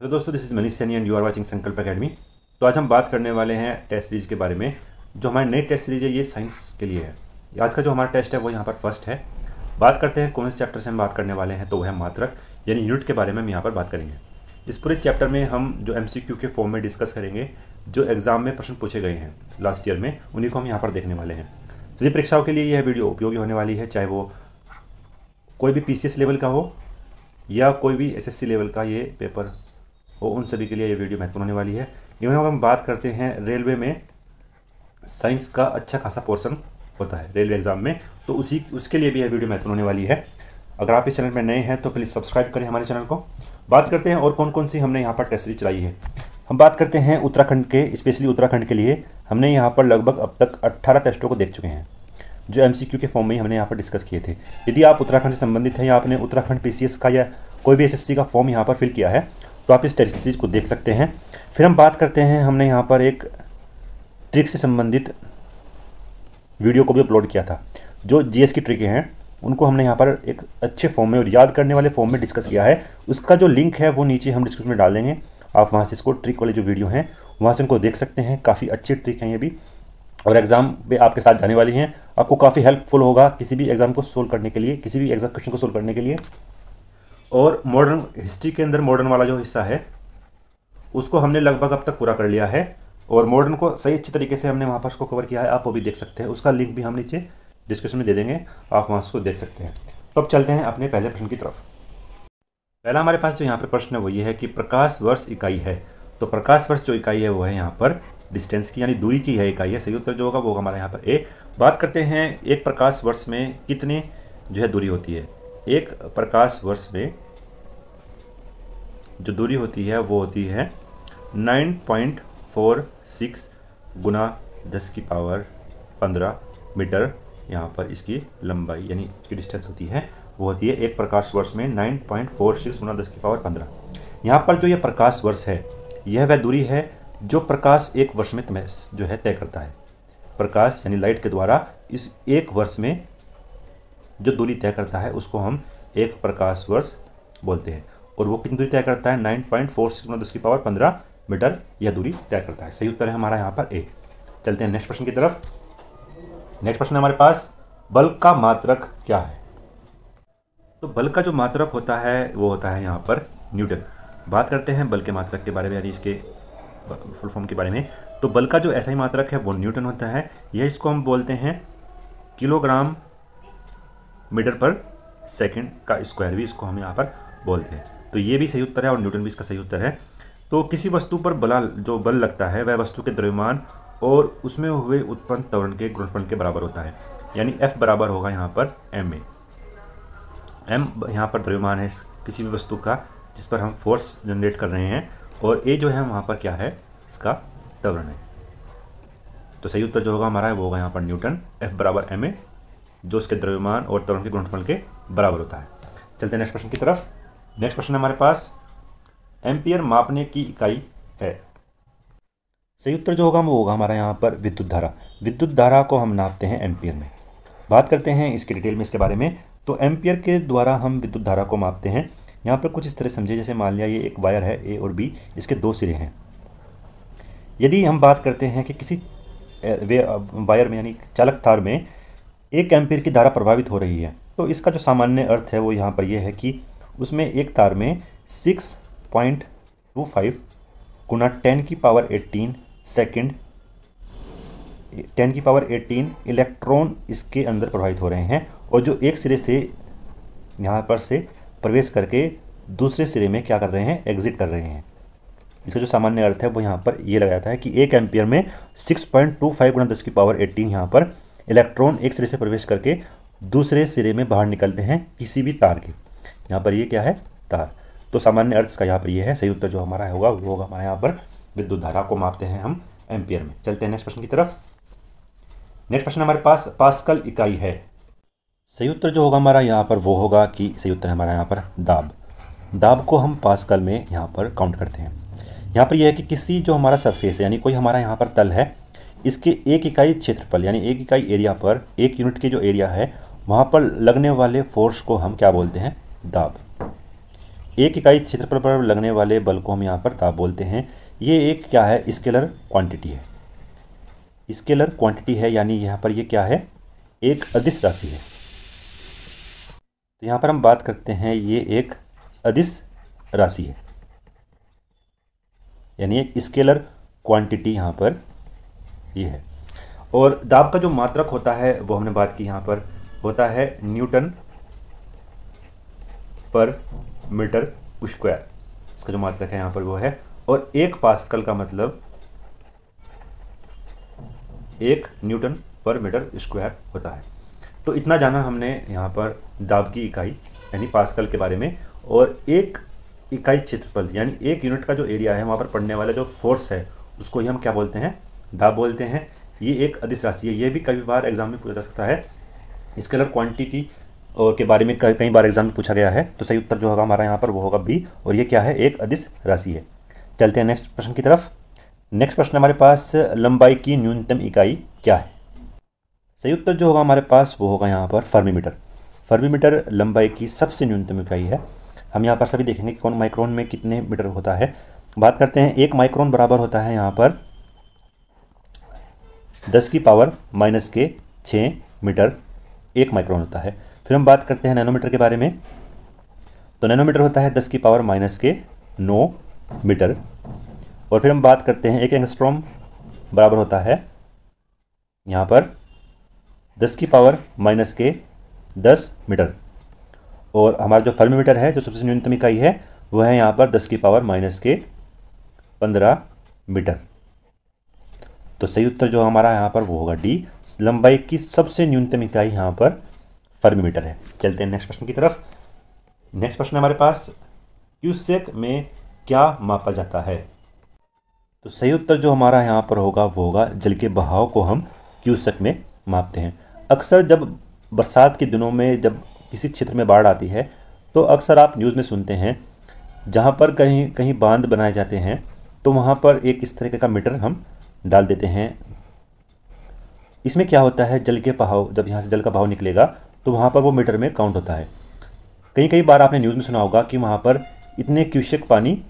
Hello दोस्तों this is Manish Saini and you are watching Sankalp academy तो आज हम बात करने वाले हैं टेस्ट सीरीज़ के बारे में, जो हमारी नई टेस्ट सीरीज़ है, ये साइंस के लिए है। आज का जो हमारा टेस्ट है, वो यहाँ पर फ़र्स्ट है। बात करते हैं कौन से चैप्टर से हम बात करने वाले हैं तो वह है मात्रक, यानी यूनिट के बारे में हम यहाँ पर बात करेंगे। इस पूरे चैप्टर में हम जो एमसीक्यू के फॉर्म में डिस्कस करेंगे, जो एग्ज़ाम में प्रश्न पूछे गए हैं लास्ट ईयर में, उन्हीं को हम यहाँ पर देखने वाले हैं। सभी परीक्षाओं के लिए यह वीडियो उपयोगी होने वाली है, चाहे वो कोई भी पीसीएस लेवल का हो, या कोई भी एसएससी लेवल का ये पेपर हो उन सभी के लिए ये वीडियो महत्वपूर्ण होने वाली है। इवन अगर हम बात करते हैं रेलवे में साइंस का अच्छा खासा पोर्सन होता है रेलवे एग्ज़ाम में तो उसी, उसके लिए भी यह वीडियो महत्वपूर्ण होने वाली है। अगर आप इस चैनल में नए हैं तो प्लीज़ सब्सक्राइब करें हमारे चैनल को। बात करते हैं और कौन कौन सी हमने यहाँ पर टेस्ट सीरीज़ चलाई है। हम बात करते हैं उत्तराखंड के स्पेशली उत्तराखंड के लिए, हमने यहाँ पर लगभग अब तक अट्ठारह टेस्टों को देख चुके हैं, जो एमसीक्यू के फॉर्म में ही हमने यहाँ पर डिस्कस किए थे। यदि आप उत्तराखंड से संबंधित हैं या आपने उत्तराखंड पीसीएस का या कोई भी एसएससी का फॉर्म यहाँ पर फिल किया है तो आप इस सीरीज़ को देख सकते हैं। फिर हम बात करते हैं, हमने यहाँ पर एक ट्रिक से संबंधित वीडियो को भी अपलोड किया था। जो जीएस की ट्रिकें हैं, उनको हमने यहाँ पर एक अच्छे फॉर्म में और याद करने वाले फॉर्म में डिस्कस किया है। उसका जो लिंक है, वो नीचे हम डिस्क्रिप्शन में डाल देंगे। आप वहाँ से इसको, ट्रिक वाले जो वीडियो हैं, वहाँ से उनको देख सकते हैं। काफ़ी अच्छी ट्रिक हैं ये भी। और एग्ज़ाम पे आपके साथ जाने वाली हैं। आपको काफ़ी हेल्पफुल होगा किसी भी एग्ज़ाम को सोल्व करने के लिए, किसी भी एग्ज़ाम क्वेश्चन को सोल्व करने के लिए। और मॉडर्न हिस्ट्री के अंदर मॉडर्न वाला जो हिस्सा है, उसको हमने लगभग अब तक पूरा कर लिया है और मॉडर्न को सही अच्छी तरीके से हमने वहाँ पर उसको कवर किया है, आप वो भी देख सकते हैं। उसका लिंक भी हम नीचे डिस्क्रिप्शन में दे देंगे, आप वहाँ उसको देख सकते हैं। तो अब चलते हैं अपने पहले प्रश्न की तरफ़। पहला हमारे पास जो यहाँ पर प्रश्न है, वो ये है कि प्रकाश वर्ष इकाई है। तो प्रकाश वर्ष जो इकाई है, वो है यहाँ पर डिस्टेंस की, यानी दूरी की है इकाई है। सही उत्तर जो होगा, वो हमारे यहाँ पर ए बात करते हैं, एक प्रकाश वर्ष में कितने जो है दूरी होती है? एक प्रकाश वर्ष में जो दूरी होती है, वो होती है नाइन पॉइंट फोर सिक्स गुना दस की पावर पंद्रह मीटर। यहाँ पर इसकी लंबाई, यानी इसकी डिस्टेंस होती है, वो होती है एक प्रकाश वर्ष में नाइन पॉइंट फोर सिक्स गुना दस की पावर पंद्रह। यहाँ पर जो ये प्रकाश वर्ष है, यह वह दूरी है जो प्रकाश एक वर्ष में जो है तय करता है। प्रकाश, यानी लाइट के द्वारा इस एक वर्ष में जो दूरी तय करता है, उसको हम एक प्रकाश वर्ष बोलते हैं। और वो कितनी दूरी तय करता है? नाइन पॉइंट फोर सिक्स दस की पावर पंद्रह मीटर यह दूरी तय करता है। सही उत्तर है हमारा यहाँ पर एक। चलते हैं नेक्स्ट प्रश्न की तरफ़। नेक्स्ट प्रश्न हमारे पास, बल का मात्रक क्या है? तो बल का जो मात्रक होता है, वो होता है यहाँ पर न्यूटन। बात करते हैं बल के मात्रक के बारे में, यानी इसके फुल फॉर्म के बारे में। तो बल का जो ऐसा ही मात्रक है, वो न्यूटन होता है। यह इसको हम बोलते हैं किलोग्राम मीटर पर सेकंड का स्क्वायर भी इसको हम यहाँ पर बोलते हैं। तो ये भी सही उत्तर है और न्यूटन भी इसका सही उत्तर है। तो किसी वस्तु पर बला, जो बल लगता है, वह वस्तु के द्रव्यमान और उसमें हुए उत्पन्न त्वरण के गुणनफल के बराबर होता है। यानी F बराबर होगा यहाँ पर एम ए एम यहाँ पर द्रव्यमान है किसी भी वस्तु का, जिस पर हम फोर्स जनरेट कर रहे हैं और ए जो है वहाँ पर क्या है? इसका त्वरण है। तो सही उत्तर जो होगा हमारा है वो होगा यहाँ पर न्यूटन। एफ़ बराबर एम ए जो उसके द्रव्यमान और त्वरण के गुणनफल के बराबर होता है। चलते हैं नेक्स्ट प्रश्न की तरफ़। नेक्स्ट प्रश्न हमारे पास, एम्पियर मापने की इकाई है। सही उत्तर जो होगा, वो होगा हमारा यहाँ पर विद्युत धारा। विद्युत धारा को हम नापते हैं एम्पियर में। बात करते हैं इसके डिटेल में, इसके बारे में। तो एम्पियर के द्वारा हम विद्युत धारा को मापते हैं। यहाँ पर कुछ इस तरह समझे जैसे मान लिया ये एक वायर है ए और बी इसके दो सिरे हैं। यदि हम बात करते हैं कि किसी वायर में, यानी चालक तार में एक एम्पियर की धारा प्रभावित हो रही है। तो इसका जो सामान्य अर्थ है वो यहाँ पर यह है कि उसमें एक तार में सिक्स पॉइंट टू फाइव गुना टेन की पावर एट्टीन सेकेंड टेन की पावर एट्टीन इलेक्ट्रॉन इसके अंदर प्रभावित हो रहे हैं और जो एक सिरे से यहाँ पर से प्रवेश करके दूसरे सिरे में क्या कर रहे हैं एग्जिट कर रहे हैं। इसका जो सामान्य अर्थ है वो यहाँ पर ये लगाया था कि एक एम्पियर में सिक्स पॉइंट टू फाइव गुना दस की पावर एट्टीन यहाँ पर इलेक्ट्रॉन एक सिरे से प्रवेश करके दूसरे सिरे में बाहर निकलते हैं किसी भी तार के। यहाँ पर ये क्या है? तार। तो सामान्य अर्थ का यहाँ पर ये है, सही उत्तर जो हमारा होगा, वो होगा हमारे यहाँ पर विद्युत धारा को मापते हैं हम एम्पियर में। चलते हैं नेक्स्ट प्रश्न की तरफ़। नेक्स्ट प्रश्न हमारे पास पास्कल इकाई है। सही उत्तर जो होगा हमारा यहाँ पर वो होगा कि सही उत्तर हमारा यहाँ पर दाब। दाब को हम पास्कल में यहाँ पर काउंट करते हैं। यहाँ पर यह है कि किसी जो हमारा सरफेस है, यानी कोई हमारा यहाँ पर तल है इसके एक इकाई क्षेत्रफल, यानी एक इकाई एरिया पर एक यूनिट की जो एरिया है, वहाँ पर लगने वाले फोर्स को हम क्या बोलते हैं? दाब। एक इकाई क्षेत्रफल पर लगने वाले बल को हम यहाँ पर दाब बोलते हैं। ये एक क्या है? स्केलर क्वांटिटी है। स्केलर क्वांटिटी है, यानी यहाँ पर ये क्या है? एक अदिश राशि है। तो यहाँ पर हम बात करते हैं, ये एक अदिश राशि है। यानी एक स्केलर क्वांटिटी यहाँ पर ये है। और दाब का जो मात्रक होता है, वो हमने बात की यहाँ पर, होता है न्यूटन पर मीटर स्क्वायर। इसका जो मात्रक है यहाँ पर वो है। और एक पास्कल का मतलब एक न्यूटन पर मीटर स्क्वायर होता है। तो इतना जाना हमने यहाँ पर दाब की इकाई, यानी पास्कल के बारे में। और एक इकाई क्षेत्रफल, यानी एक यूनिट का जो एरिया है, वहाँ पर पड़ने वाला जो फोर्स है, उसको ही हम क्या बोलते हैं? दाब बोलते हैं। ये एक अधिस राशि है। ये भी कई बार एग्ज़ाम में पूछा जा सकता है। स्केलर क्वांटिटी और के बारे में कई बार एग्ज़ाम में पूछा गया है। तो सही उत्तर जो होगा हमारा यहाँ पर वो होगा बी और ये क्या है? एक अधिस राशि है। चलते हैं नेक्स्ट प्रश्न की तरफ़। नेक्स्ट प्रश्न हमारे पास लंबाई की न्यूनतम इकाई क्या है? सही उत्तर जो होगा हमारे पास वो होगा यहाँ पर फर्मी फर्मीमीटर फर्मीमीटर लंबाई की सबसे न्यूनतम इकाई है। हम यहाँ पर सभी देखेंगे कि कौन माइक्रोन में कितने मीटर होता है। बात करते हैं, एक माइक्रोन बराबर होता है यहाँ पर। दस की पावर माइनस के छः मीटर एक माइक्रोन होता है। फिर हम बात करते हैं नैनोमीटर के बारे में। तो नैनोमीटर होता है दस की पावर माइनस के नौ मीटर। और फिर हम बात करते हैं एक एंगस्ट्रॉम बराबर होता है। यहाँ पर दस की पावर माइनस के दस मीटर। और हमारा जो फर्मीमीटर है, जो सबसे न्यूनतम इकाई है वह है यहाँ पर दस की पावर माइनस के पंद्रह मीटर। तो सही उत्तर जो हमारा यहाँ पर वो होगा डी। लंबाई की सबसे न्यूनतम इकाई यहाँ पर फर्मीमीटर है। चलते हैं नेक्स्ट प्रश्न की तरफ़। नेक्स्ट प्रश्न हमारे पास, क्यूसेक में क्या मापा जाता है? तो सही उत्तर जो हमारा यहाँ पर होगा, वो होगा जल के बहाव को हम क्यूसेक में मापते हैं। अक्सर जब बरसात के दिनों में जब किसी क्षेत्र में बाढ़ आती है तो अक्सर आप न्यूज़ में सुनते हैं, जहाँ पर कहीं कहीं बाँध बनाए जाते हैं तो वहाँ पर एक इस तरीके का मीटर हम डाल देते हैं। इसमें क्या होता है? जल के बहाव, जब यहाँ से जल का बहाव निकलेगा तो वहाँ पर वो मीटर में काउंट होता है। कई कई बार आपने न्यूज़ में सुना होगा कि वहाँ पर इतने क्यूशक पानी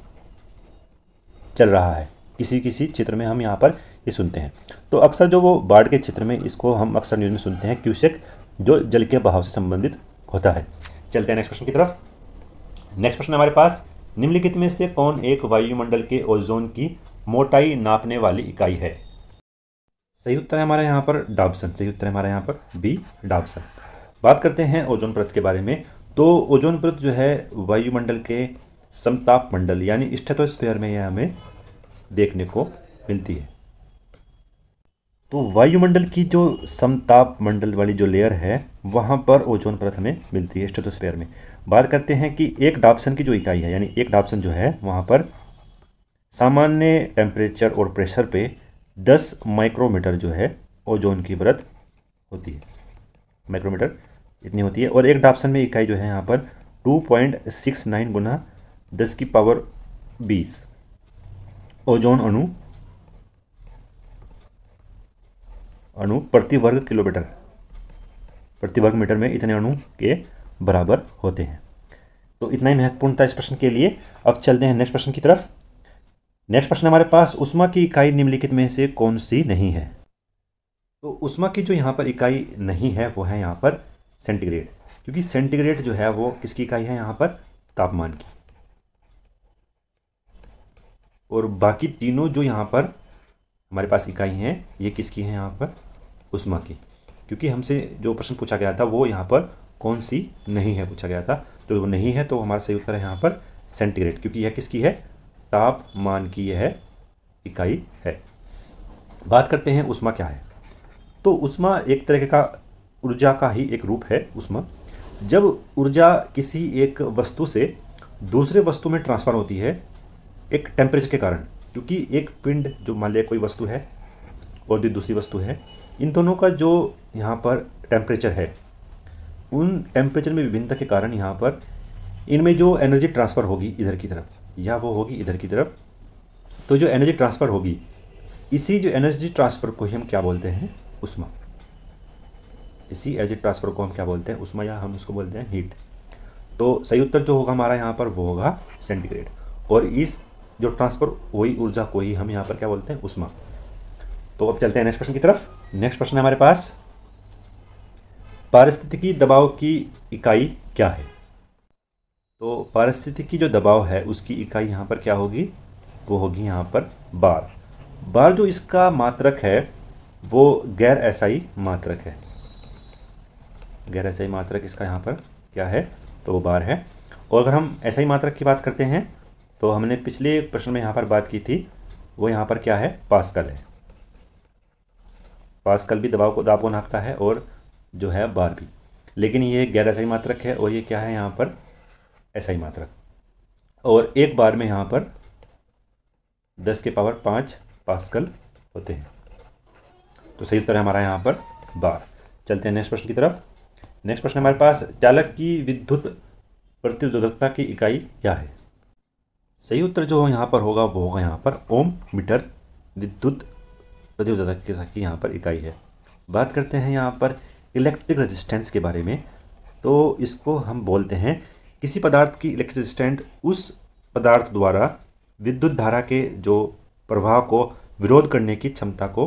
चल रहा है। किसी किसी क्षेत्र में हम यहाँ पर ये सुनते हैं। तो अक्सर जो वो बाढ़ के क्षेत्र में इसको हम अक्सर न्यूज़ में सुनते हैं क्यूसेक जो जल के बहाव से संबंधित होता है। चलते हैं नेक्स्ट प्रश्न की तरफ़। नेक्स्ट प्रश्न हमारे पास, निम्नलिखित में से कौन एक वायुमंडल के ओजोन की मोटाई नापने वाली इकाई है। सही उत्तर है हमारे यहाँ पर डाबसन सही उत्तर है हमारे यहाँ पर बी डाबसन बात करते हैं ओजोन परत के बारे में। तो ओजोन परत जो है वायुमंडल के समताप मंडल यानी स्टेथोस्फेयर में यह हमें देखने को मिलती है। तो वायुमंडल की जो समताप मंडल वाली जो लेयर है, वहाँ पर ओजोन परत हमें मिलती है स्टेथोस्फेयर में। बात करते हैं कि एक डाप्सन की जो इकाई है, यानी एक डाप्सन जो है, वहाँ पर सामान्य टेम्परेचर और प्रेशर पे 10 माइक्रोमीटर जो है ओजोन की परत होती है। माइक्रोमीटर इतनी होती है। और एक डाप्सन में इकाई जो है यहाँ पर 2.69 पॉइंट गुना दस की पावर 20 ओजोन अणु अणु प्रति वर्ग किलोमीटर, प्रति वर्ग मीटर में इतने अणु के बराबर होते हैं। तो इतना ही महत्वपूर्ण था इस प्रश्न के लिए। अब चलते हैं नेक्स्ट प्रश्न की तरफ़। नेक्स्ट प्रश्न हमारे पास, उष्मा की इकाई निम्नलिखित में से कौन सी नहीं है? तो उष्मा की जो यहाँ पर इकाई नहीं है, वो है यहाँ पर सेंटीग्रेड क्योंकि सेंटीग्रेड जो है, वो किसकी इकाई है? यहाँ पर तापमान की। और बाकी तीनों जो यहाँ पर हमारे पास इकाई हैं, ये किसकी है? यहाँ पर उष्मा की। क्योंकि हमसे जो प्रश्न पूछा गया था, वो यहाँ पर कौन सी नहीं है पूछा गया था। तो नहीं है तो हमारा सही उत्तर है यहाँ पर सेंटीग्रेड क्योंकि यह किसकी है? तापमान की यह इकाई है। बात करते हैं उष्मा क्या है। तो उष्मा एक तरह का ऊर्जा का ही एक रूप है उष्मा। जब ऊर्जा किसी एक वस्तु से दूसरे वस्तु में ट्रांसफ़र होती है, एक टेम्परेचर के कारण, क्योंकि एक पिंड, जो मान लिया कोई वस्तु है, और भी दूसरी वस्तु है, इन दोनों का जो यहाँ पर टेम्परेचर है, उन टेम्परेचर में विभिन्नता के कारण यहाँ पर इनमें जो एनर्जी ट्रांसफ़र होगी इधर की तरफ़ या वो होगी इधर की तरफ़ तो जो एनर्जी ट्रांसफ़र होगी, इसी जो एनर्जी ट्रांसफ़र को ही हम क्या बोलते हैं? उष्मा इसी एनर्जी ट्रांसफ़र को हम क्या बोलते हैं? उष्मा या हम उसको बोलते हैं हीट तो सही उत्तर जो होगा हमारा यहाँ पर, वो होगा सेंटीग्रेड और इस जो ट्रांसफ़र वही ऊर्जा को ही हम यहाँ पर क्या बोलते हैं? उष्मा तो अब चलते हैं नेक्स्ट प्रश्न की तरफ़। नेक्स्ट प्रश्न हमारे पास, पारिस्थितिकी दबाव की इकाई क्या है? तो पारिस्थितिकी जो दबाव है, उसकी इकाई यहाँ पर क्या होगी? वो होगी यहाँ पर बार। बार जो इसका मात्रक है, वो गैर ऐसाई मात्रक है। गैर ऐसाई मात्रक इसका यहाँ पर क्या है? तो वो बार है। और अगर हम ऐसाई मात्रक की बात करते हैं तो हमने पिछले प्रश्न में यहाँ पर बात की थी, वो यहाँ पर क्या है? पास्कल है। पास्कल भी दबाव को, दाब को नापता है और जो है बार भी। लेकिन ये गैर ऐसाई मात्रक है और ये क्या है यहाँ पर? ऐसाई मात्रक और एक बार में यहाँ पर दस के पावर पाँच पास्कल होते हैं। तो सही उत्तर है हमारा यहाँ पर बार। चलते हैं नेक्स्ट प्रश्न की तरफ़। नेक्स्ट प्रश्न हमारे पास, चालक की विद्युत प्रतिरोधकता की इकाई क्या है? सही उत्तर जो यहाँ पर होगा, वो होगा यहाँ पर ओम मीटर विद्युत प्रतिरोधकता की यहाँ पर इकाई है। बात करते हैं यहाँ पर इलेक्ट्रिक रेजिस्टेंस के बारे में। तो इसको हम बोलते हैं किसी पदार्थ की इलेक्ट्रिक रेजिस्टेंट उस पदार्थ द्वारा विद्युत धारा के जो प्रवाह को विरोध करने की क्षमता को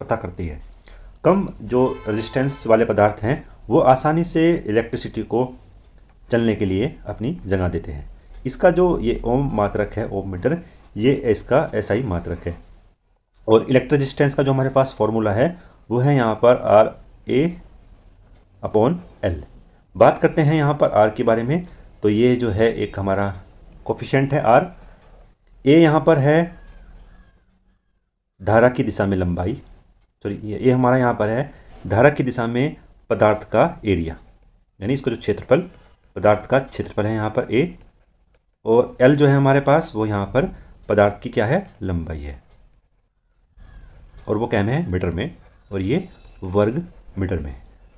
पता करती है। कम जो रेजिस्टेंस वाले पदार्थ हैं, वो आसानी से इलेक्ट्रिसिटी को चलने के लिए अपनी जगह देते हैं। इसका जो ये ओम मात्रक है ओम मीटर ये इसका ऐसा ही मात्रक है। और इलेक्ट्रिक रेजिस्टेंस का जो हमारे पास फॉर्मूला है, वो है यहाँ पर आर ए अपॉन एल बात करते हैं यहाँ पर आर के बारे में। तो ये जो है एक हमारा कोफिशेंट है आर ए यहाँ पर है धारा की दिशा में लंबाई. सॉरी ये हमारा यहाँ पर है धारा की दिशा में पदार्थ का एरिया यानी इसका जो क्षेत्रफल, पदार्थ का क्षेत्रफल है यहाँ पर ए और एल जो है हमारे पास, वो यहाँ पर पदार्थ की क्या है? लंबाई है. और वो क्या में है? मीटर में. और ये वर्ग मीटर में.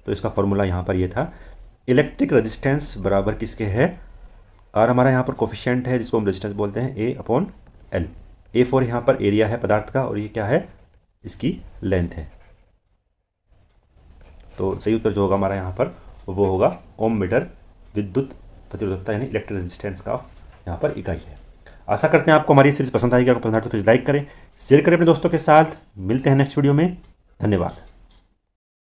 तो इसका फॉर्मूला यहाँ पर ये था. इलेक्ट्रिक रेजिस्टेंस बराबर किसके है? और हमारा यहाँ पर कोफिशियंट है, जिसको हम रेजिस्टेंस बोलते हैं a upon l a for यहाँ पर एरिया है पदार्थ का, और ये क्या है? इसकी लेंथ है। तो सही उत्तर जो होगा हमारा यहाँ पर, वो होगा ओम मीटर विद्युत प्रतिरोधकता, यानी इलेक्ट्रिक रेजिस्टेंस का यहाँ पर इकाई है। आशा करते हैं आपको हमारी सीरीज़ पसंद आएगी अगर पसंद आए तो लाइक करें शेयर करें अपने दोस्तों के साथ। मिलते हैं नेक्स्ट वीडियो में। धन्यवाद।